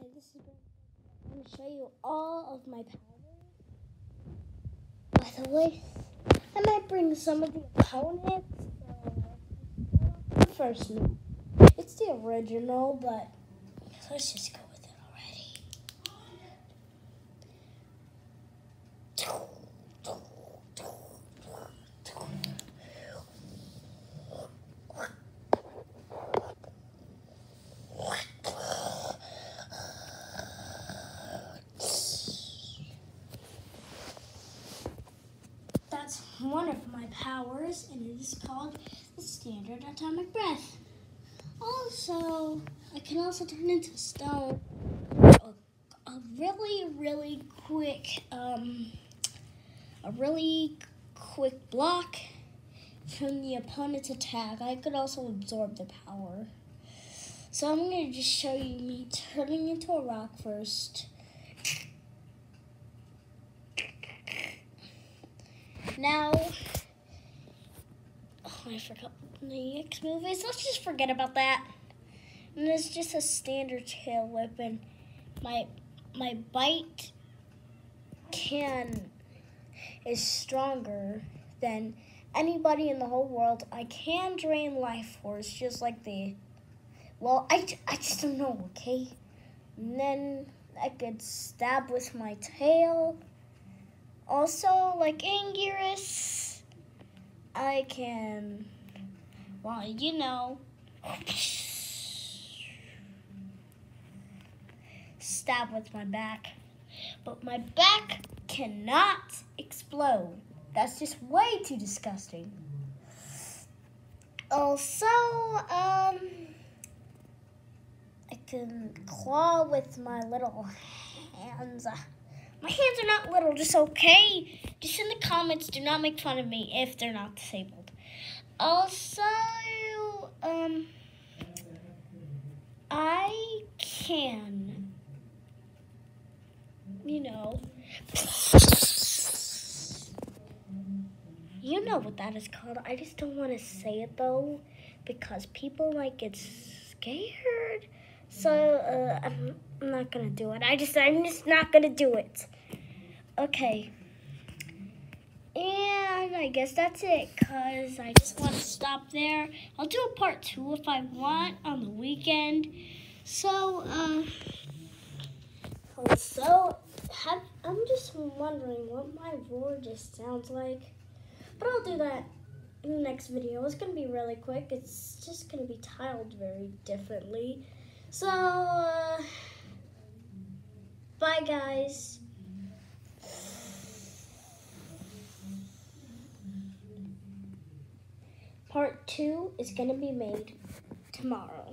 Hi, this is. I'm going to show you all of my powers. By the way, I might bring some of the opponents. First. It's the original, but let's just go with it already. That's one of my powers, and it is called the standard atomic breath. Also, I can also turn into stone. A, a really, really quick, um, a really quick block from the opponent's attack. I could also absorb the power. So I'm going to just show you me turning into a rock first. Now, oh, I forgot the X movies. Let's just forget about that. And it's just a standard tail and my my bite can is stronger than anybody in the whole world. I can drain life force just like the. Well, I, I just don't know, okay? And then I could stab with my tail. Also, like Anguirus, I can, well, you know, stab with my back. But my back cannot explode. That's just way too disgusting. Also, um, I can claw with my little hands. My hands are not little, just okay. Just in the comments, do not make fun of me if they're not disabled. Also, um, I can, you know, you know what that is called. I just don't want to say it though, because people might get scared. So uh, I'm, not gonna do it. I just I'm just not gonna do it. Okay. And I guess that's it, cause I just want to stop there. I'll do a part two if I want on the weekend. So, uh, so have, I'm just wondering what my roar just sounds like. But I'll do that in the next video. It's gonna be really quick. It's just gonna be tiled very differently. So, uh, bye guys. Part two is to be made tomorrow.